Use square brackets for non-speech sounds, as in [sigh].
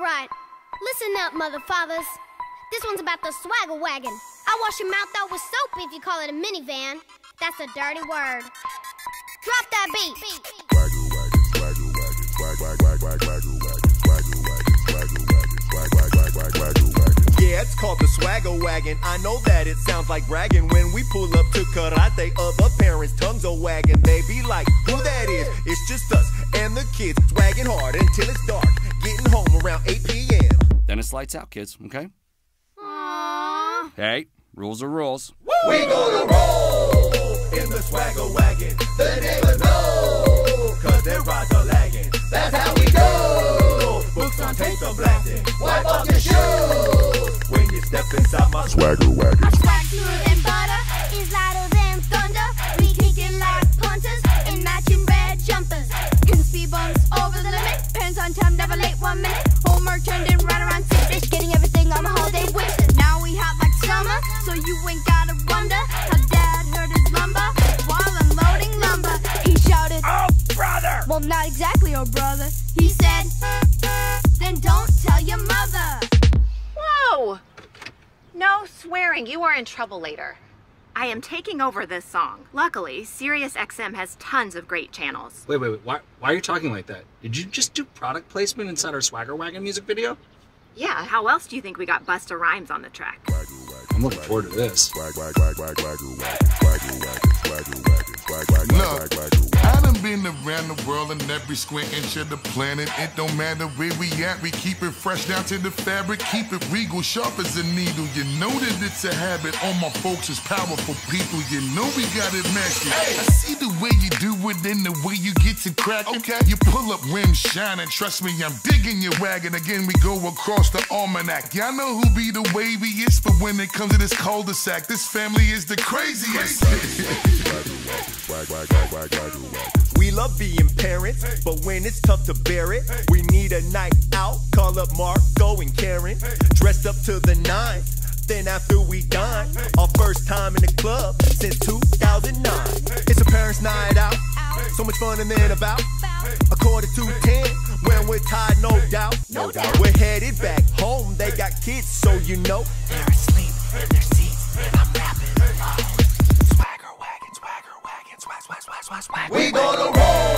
Alright, listen up, mother fathers. This one's about the swagger wagon. I wash your mouth out with soap if you call it a minivan. That's a dirty word. Drop that beat. Yeah, it's called the swagger wagon. I know that it sounds like bragging when we pull up to karate. Other parents' tongues are wagging. They be like, who that is? It's just us and the kids swagging hard until it's dark. p.m. Then it's lights out, kids, okay? Aww. Hey, rules are rules. We gonna roll in the swagger wagon. The neighbors know, cause their rides are lagging. That's how we go. Books on tape are blasting. Wipe off your shoes when you step inside my swagger wagon. My swag smoother than butter, is lighter than thunder. We kicking like punters in matching red jumpers. Can speed bumps over the limit. Pants on time, never late one minute. Homework turned in gotta wonder how dad heard his lumber while unloading lumber. He shouted, Oh, brother! Well, not exactly, oh brother. He said, Then don't tell your mother. Whoa! No swearing, you are in trouble later. I am taking over this song. Luckily, SiriusXM has tons of great channels. Wait, wait, wait. Why, why are you talking like that? Did you just do product placement inside our Swagger Wagon music video? Yeah, how else do you think we got Busta Rhymes on the track? I'm looking forward to this. Look, I done been around the world in every square inch of the planet. It don't matter where we at, we keep it fresh down to the fabric. Keep it regal, sharp as a needle. You know that it's a habit. All my folks is powerful people. You know we got it mastered. I see the way you do it and the way you get to cracking. Okay, you pull up rims shining. Trust me, I'm digging your wagon. Again, we go across the almanac. Y'all know who be the waviest, but when it comes to this cul-de-sac, this family is the craziest. [laughs] We love being parents, but when it's tough to bear it, we need a night out. Call up Marco and Karen, dressed up to the nines. Then after we dine, our first time in the club since 2009. It's a parents' night out, so much fun and then about a quarter to ten when we're tired, no doubt. No doubt. We're headed back home. They got kids, so you know they're asleep in their seats. We gonna roll.